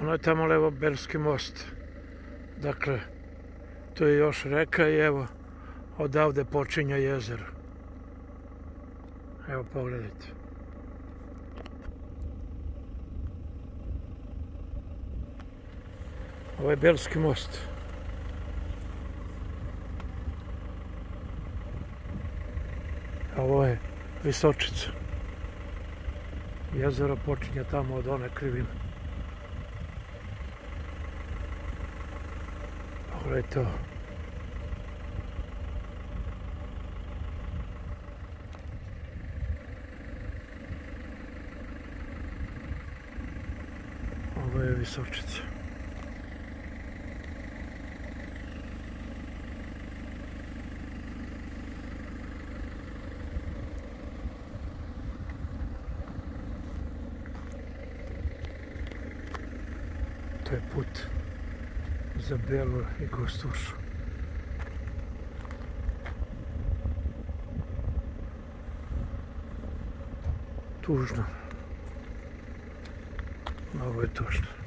Ono je tamo levo Berski most. Dakle, to je još reka i evo, odavde počinje jezero. Evo pogledajte. Ovo je Belski most. Ovo je Visočica. Jezero počinje tamo od one krivine. Skoro je to. Ovo je Visočica. To je put Izabelo e Gostucho. Tužno. Mnogo je tužno.